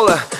Soul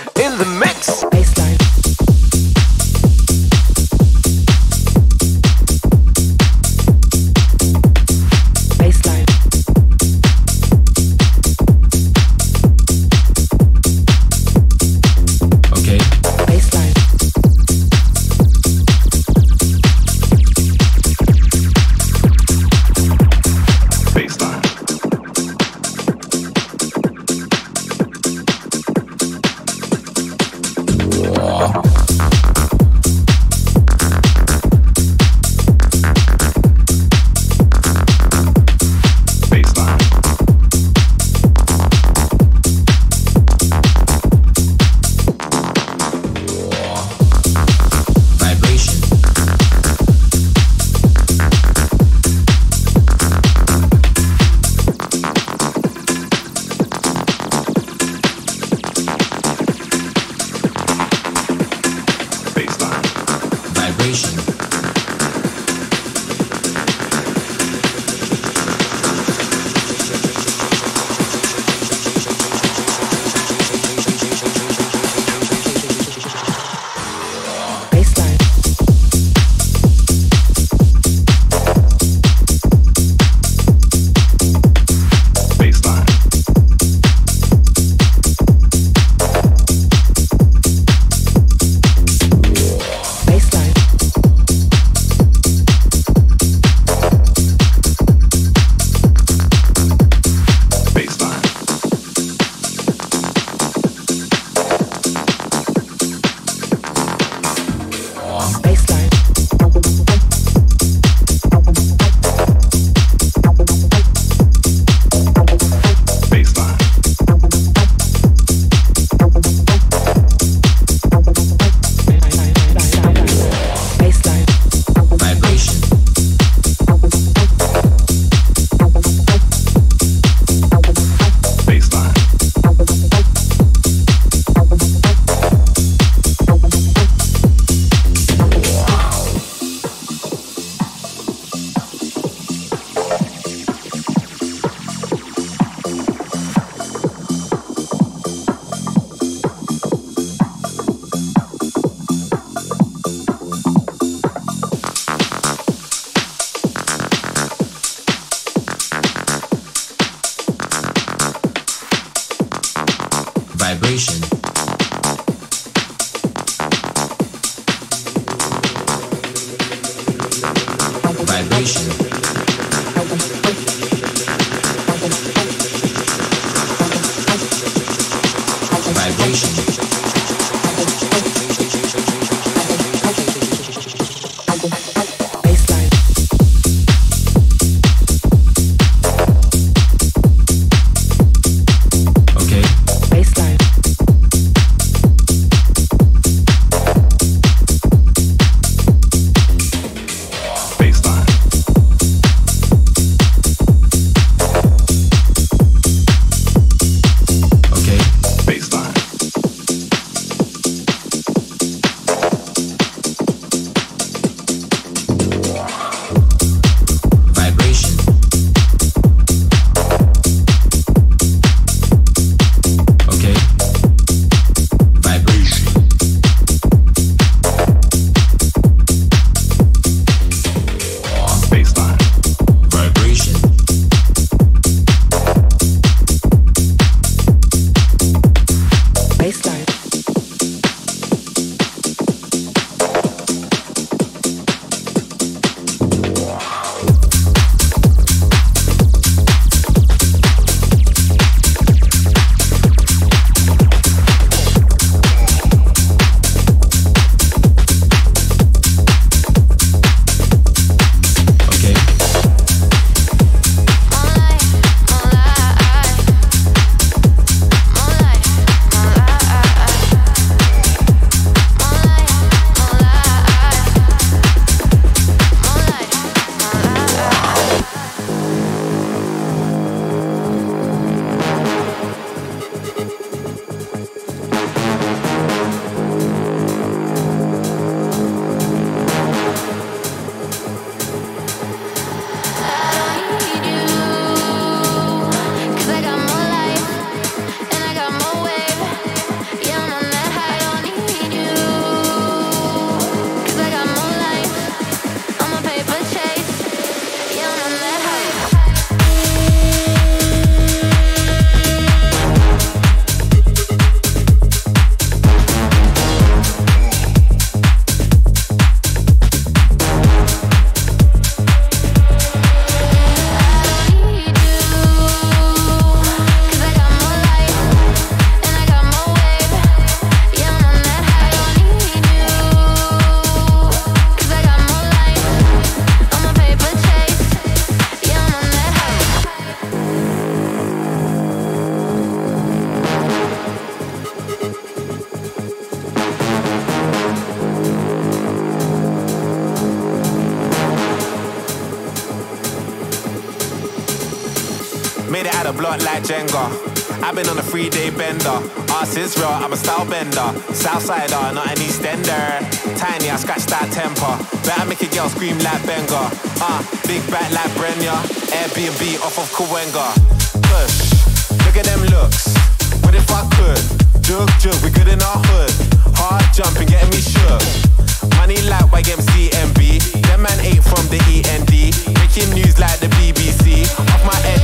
I've been on a three day bender. Ass is real, I'm a style bender. Southsider, not an Eastender. Tiny, I scratch that temper. Better make a girl scream like Benga. Uh, big back like Brenya. Airbnb off of Kawenga. Push, look at them looks. What if I could? Jug, jug, we good in our hood. Hard jumping, getting me shook. Money like YMCMB. Them man ain't from the END. Making news like the BBC. Off my head,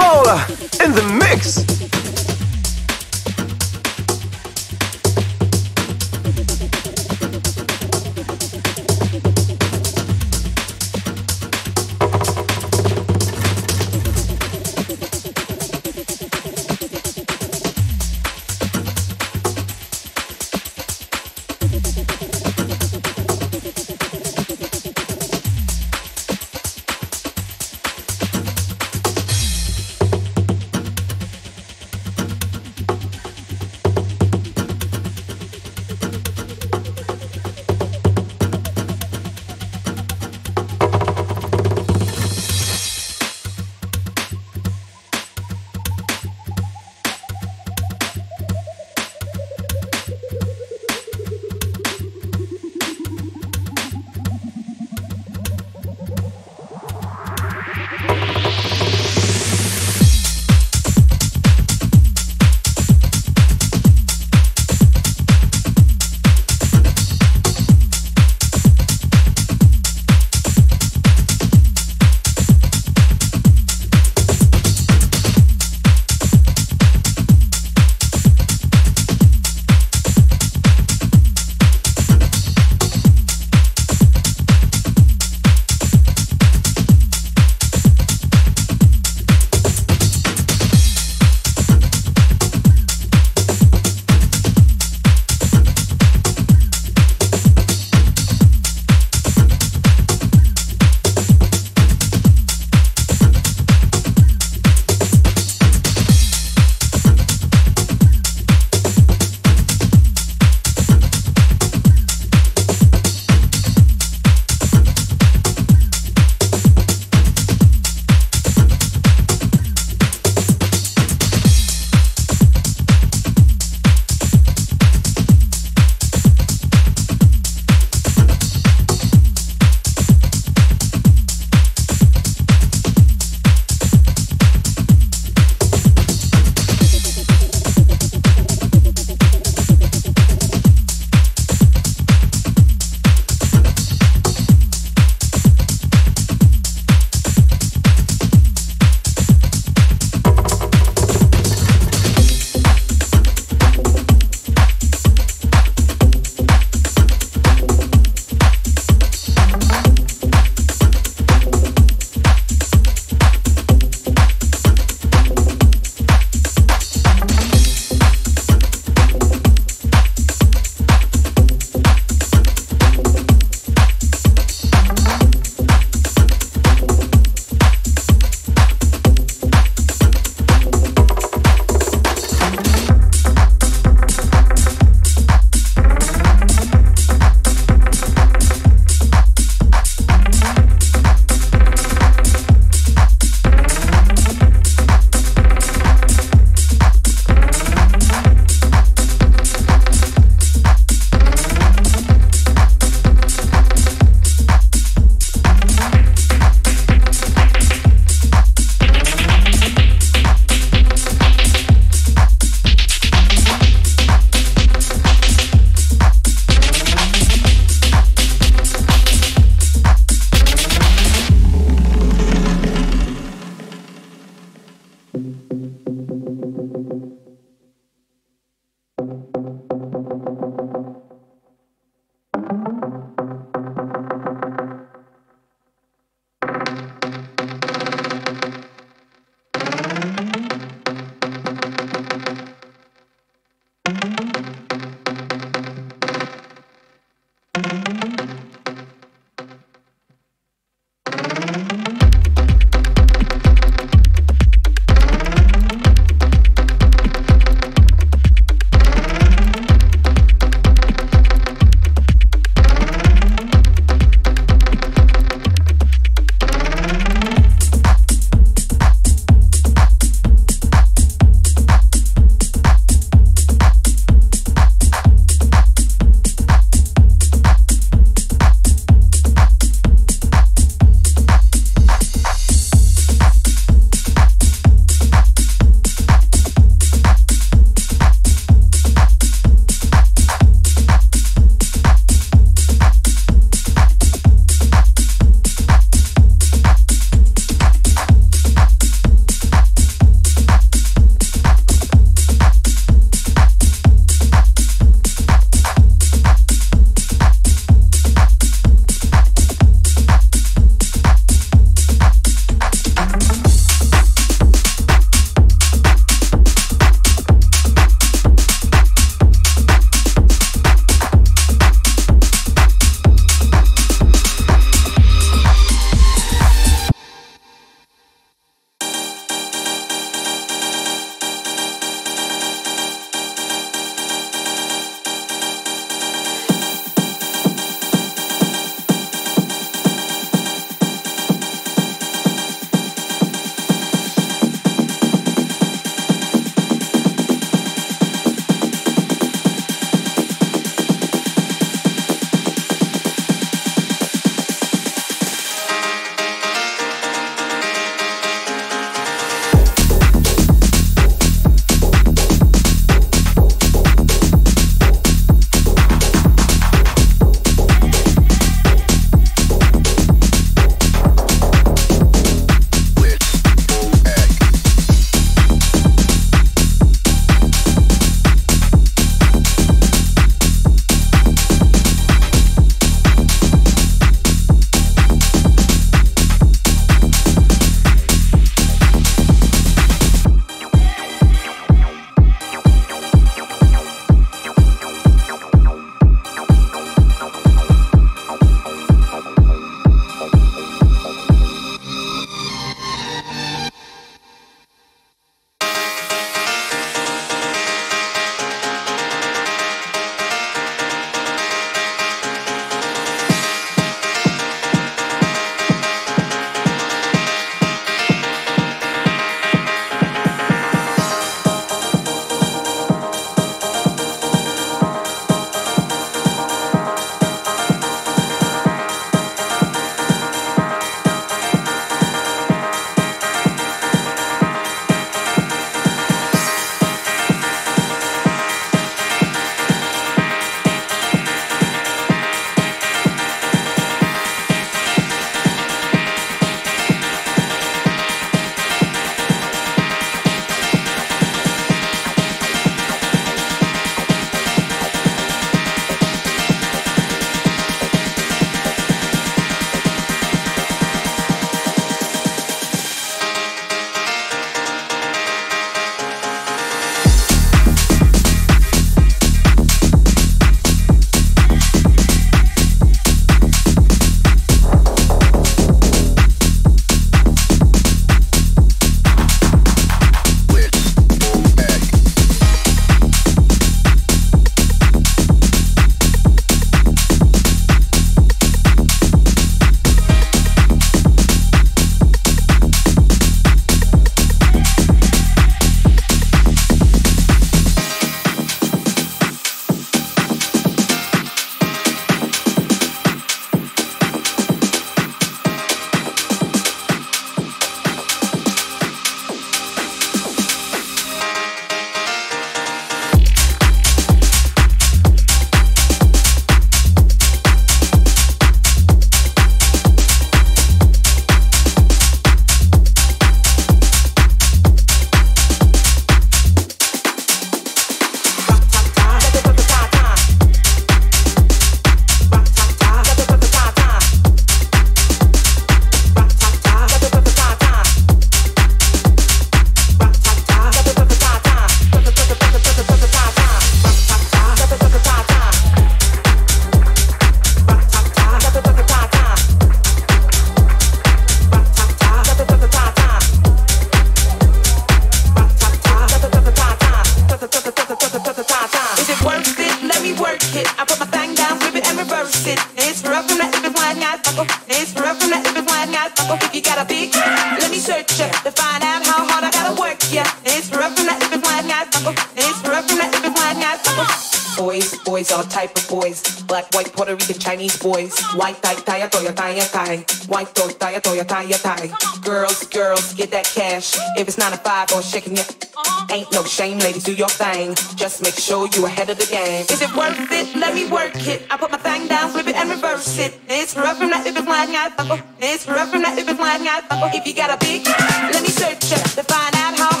your thing. Just make sure you ahead of the game. Is it worth it? Let me work it. I put my thing down, flip it and reverse it. This rough from that if it's lying out. This rough from that if it's lying out. If you got a big, let me search it to find out how.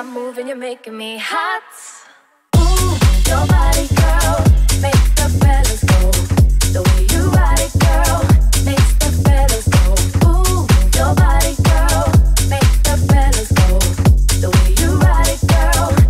Stop moving, you're making me hot. Ooh, your body, girl, make the fellas go. The way you ride it, girl, makes the fellas go. Ooh, your body, girl, make the fellas go. The way you ride it, girl,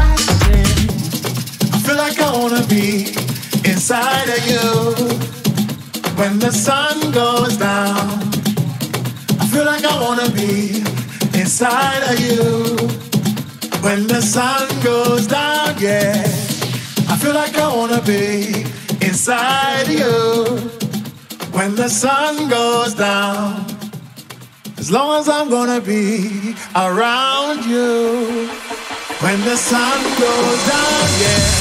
inside of you when the sun goes down. I feel like I wanna be inside of you when the sun goes down, yeah. I feel like I wanna be inside of you when the sun goes down. As long as I'm gonna be around you when the sun goes down, yeah.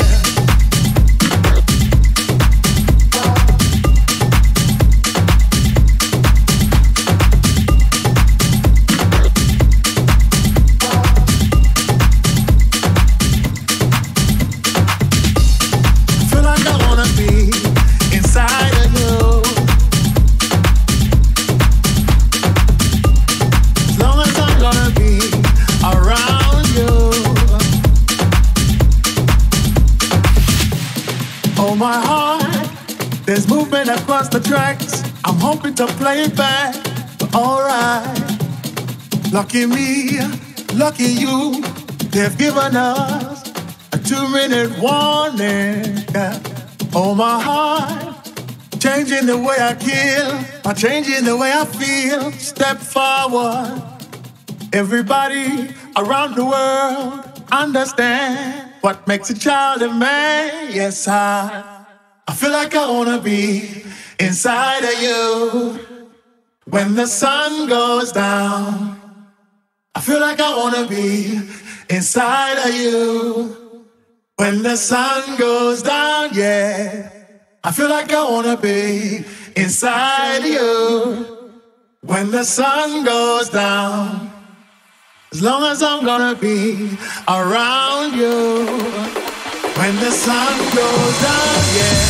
Hoping to play it back, but alright. Lucky me, lucky you, they've given us a two-minute warning. Yeah. Oh my heart, changing the way I kill, by changing the way I feel. Step forward. Everybody around the world understand what makes a child a man. Yes, I, I feel like I wanna be inside of you when the sun goes down. I feel like I wanna be inside of you when the sun goes down. Yeah, I feel like I wanna be inside of you when the sun goes down. As long as I'm gonna be around you when the sun goes down, yeah.